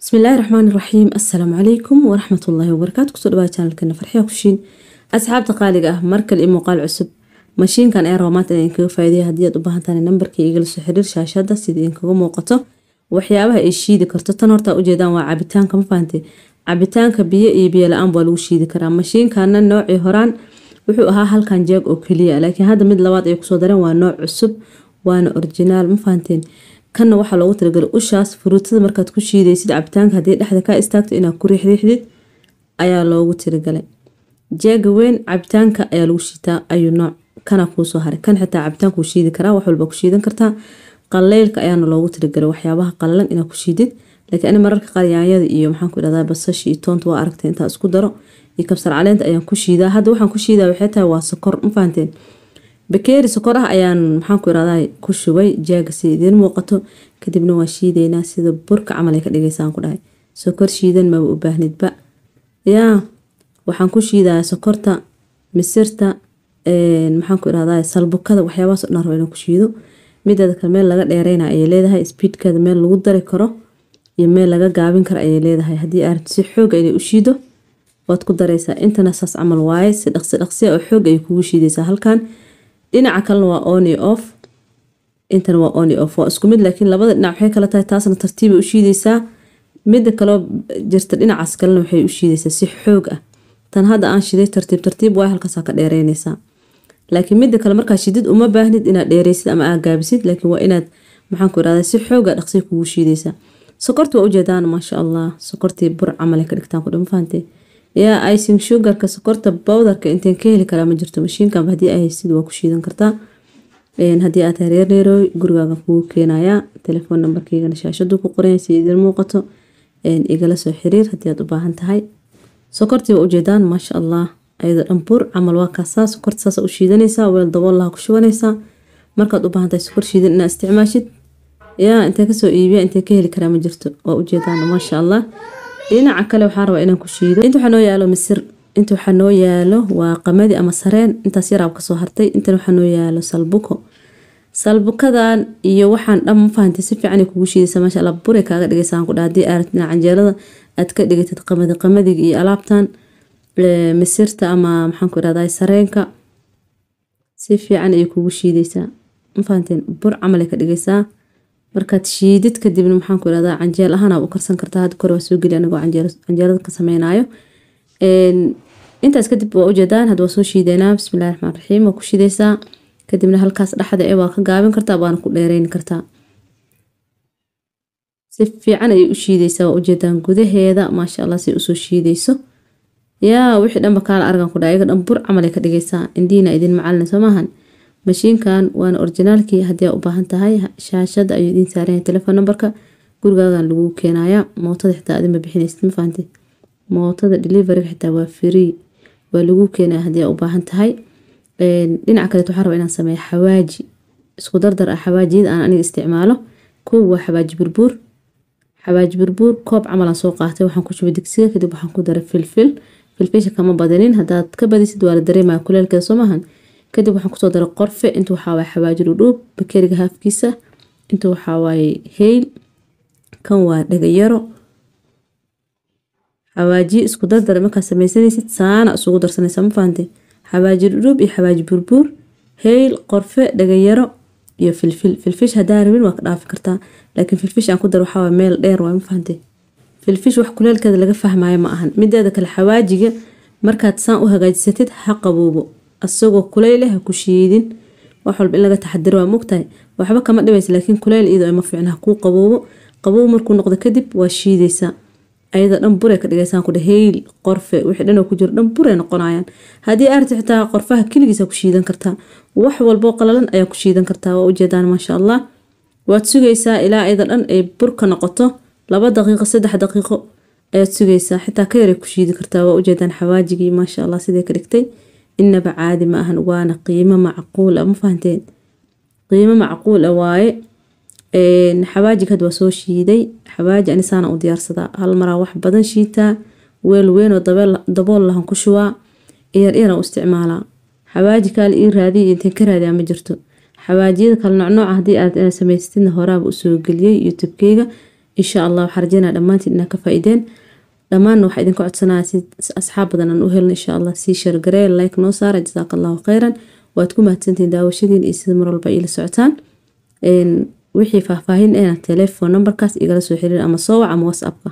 bismillaahi raxmaani raxiim assalaamu calaykum waraxmatullaahi wabarakaatu ku soo dhawaa janalkeena farxiya kushiin. Asxaabta qaaliga ah markale iyo muuqaal cusub. Mashiinkan ee raba maanta inaan kaga faa'iideeyo haddii aad u baahan tahay nambarkii igala soo xiriir shaashada sida idinkaga muuqato. Waxyaabaha ay shiidi karto. Tan horta ujeedaan waa cabitaanka ma fahantay cabitaanka biyo iyo biyo la'aan baa lagu shiidi karaa. Mashiinkana noocii horaan wuxuu ahaa halkan jeeg oo keliya laakiin hadda mid labaad ay ku soo dareen waa nooc cusub waana originaal ma fahanteen kanna waxaa loogu talagalay ushaas furuutada markaad ku shiidaysid cabitaanka haddii dhexda kaa istaagto inaad ku riixriixdid ayaa loogu talagalay. Jeega weyn cabitaanka ayaa lagu shiitaa ayuu nooc kana kuusoo haray. Kan xitaa cabitaanka wuu shiidi karaa wax walba ku shiidan kartaa. Qaleylka ayaana loogu talagalay waxyaabaha qalalan inaad ku shiidid. Laakiin ani mararka qaar yaanyada iyo maxaan ku idhahdaa basashi iyo toonta waa aragtay intaa isku daro. Iyo kabsar caleenta ayaan ku shiidaa. Hadda waxaan ku shiidaa waxay tahay waa sokor ma fahanteen bakeeri sokor ah ayaan maxaan ku irahdaa ku shubay jaaga si idiin muuqato. Kadibna waan shiideynaa sida burka camal ka dhigaysaan ku dhahay. Sokor shiidan maba u baahnidba yaa waxaan ku shiidaa sokorta misirta maxaan ku irahdaa salbukada waxyaabahaas o dhan rabo inaan ku shiido. Mideeda kale meel laga dheereyna ayay leedahay speedkeeda meel lagu dari karo iyo meel laga gaabin karo ayay leedahay. Haddii aad si xooga inay u shiido waad ku dareysaa intana saas camal waaye si dhaqsi dhaqsiya oo xoog ayay kugu shiidaysaa halkan dhinaca kalena waa on iyo off. Intana waa on iyo off. Waa isku mid laakiin labada dhinac waxay kala tahay taasna tartiibay u shiidaysaa. Midda kaloo jirta dhinacaas kalena waxay u shiidaysaa si xoog ah. Tan hadda aan shiday tartiib tartiib waay halkaasaa ka dheereynaysaa laakiin midda kale markaa shidid uma baahnid inaad dheereysid ama aad gaabisid laakiin waa inaad maxaan ku irahdaa si xooga dhaqsiya kugu shiidaysaa. Sokorta waa ujeedaan maasha allah. Sokortii bur camal ka dhigtaan ku dhama fahantay yaa icing sugarka sokorta bowdarka inteen ka heli karaa ma jirto mashiinkanba haddii ay haysid waa ku shiidan kartaa. Haddii aad hareer dheerooy gurigaaga kugu keenayaa telefoon nambarkeygana shaashadu ku qoran si idin muuqato igala soo xiriir haddii aad u baahan tahay. Sokortii waa ujeedaan maasha allah ayadoo dhan bur camal waa kaasaa sokorta saasa u shiidanaysaa weel daboolaha ku shubanaysaa. Markaad u baahan sokor shiidan inaad isticmaashid yaa intee ka soo iibiya intee ka heli karaa ma jirto waa ujeedaan maasha allah dhinaca kale waxaa rabaa inaan ku shiido. Inta waxaa noo yaalo misir. Inta waxaa noo yaalo waa qamadi ama sareen. Intaas yaraab ka soo hartay. Intan waxaa noo yaalo salbuko. Salbukadan iyo waxaan dhan ma fahantay si fiican kugu shiidaysa maasha allah buray kaaga dhigaysaan ku dhaha haddii aad dhinaca canjeelada aad ka dhigatid qamadi qamadiga iyo alaabtan misirta ama maxaan ku irahdaa sareenka. Si fiican ayay kugu shiidaysaa. Ma bur camal ka dhigaysaa markaad shiidid kadibna maxaan ku irahdaa canjeel ahaan u karsan kartaa. Hadda kore waa soo geli anigoo canjeelada ka sameynaayo. Intaas kadib waa ujeedaan hadda waa soo shiideynaa bismillahi raxmaan raxiim waa ku shiidaysaa. Kadibna halkaas dhexda ee waa ka gaabin kartaa waana ku dheereyni kartaa. Si fiican ayay u shiidaysaa waa ujeedaan gudaheeda. Maasha allah si u soo shiidayso. Yaa wixii dhanba kaala argan ku dha ayaga dhan bur camal ka dhigaysaa. Indiina idin macalina soo maahan mashiinkan waana orijinaalkii haddii aa u baahan tahay shaashada ayuu idiin saaranya telefon nambarka gurigaagan lagu keenaya mootada xitaa adinma bixinaysid ma fahantay mootada deliveriga xitaa waa free. Waa lagu keenaya haddii aa u baahan tahay. Dhinaca kaleet waxaa raba inaan sameeyo xawaaji. Isku dardar ah xawaajiyada aan aniga isticmaalo. Kow waa xawaaji burbuur. Xawaaji burbuur koob camalaan soo qaatay waxaan ku shubay digsiga kadib waxaan ku daray filfil. Filfisha kama badinin haddaad ka badisid waa la dareemaya kuleelkeeda soo maahan kadib waxaan ku soo daray qorfe. Inta waxawaaye xawaaji dhudhuub bakeriga haafkiisa. Inta waxawaaye heyl. Kan waa dhagayaro xawaajiye isku dardara markaad sameysanaysid saana isugu darsanaysaa ma fahantay xawaaji dhudhuub iyo xawaaji burbuur heyl qorfe dhagayaro iyo filfil. Filfish haddaa rabin waa ka dhaafi kartaa laakiin filfish aan ku dar waxawaaye meel dheer waa ma fahantay filfish wax kuleelkeeda laga fahmaayo ma ahan. Mideeda kale xawaajiga markaad saan u hagaajisatid ha qaboobo asagoo kuleyl ha ku shiidin. Wax walba in laga taxadiro waa mogtahay waxba kama dhibaysa laakiin kuleyl iyadoo ma fiicna ha qaboobo qaboob markuu noqdo kadib waa shiidaysaa ayadoo dhan buray ka dhigaysaan kudha heyl qorfe. Wixii dhan ku jiro dhan buray noqonayaan. Haddii aarti xitaa qorfaha keligiisa ku shiidan kartaa wax walboo qalalan ayaa ku shiidan kartaa waa ujeedaan maasha allah. Waad sugaysaa ilaa ayada dhan ay burka noqoto. Laba daqiiqo saddex daqiiqo ayaad sugaysaa. Xitaa ka yaray ku shiidi kartaa waa ujeedaan xawaajigii maasha allah sidee ka dhigtay inaba caadi ma ahan waana qiimo macquul a ma fahanteen? Qiimo macquul a waaye xawaajig had waa soo shiiday. Xawaaji anisaana u diyaarsadaa hal maraa wax badan shiitaa weel weynoo dabool lahan ku shubaa iyar iyaran u isticmaalaa. Xawaaji kaale ii raadiya inteen ka raadiyaa ma jirto? Xawaajiyada kale noocnooca haddii aad inaad samaysatidna horaaba u soo geliyey youtubekeyga insha allah waxaa rajeynaya dhammaantiin inaa ka faa-ideen dhammaanna waxaa idinka codsanaya asxaab badan aan u helno insha allah sii shargaree like noo saara jasaaka allahu kheyran waad ku mahadsantihiin daawashadiin iyo sida mar walba iila socotaan wixii faahfaahin eena telefoon nambarkaas igala soo xiriir ama soowac ama whatsappka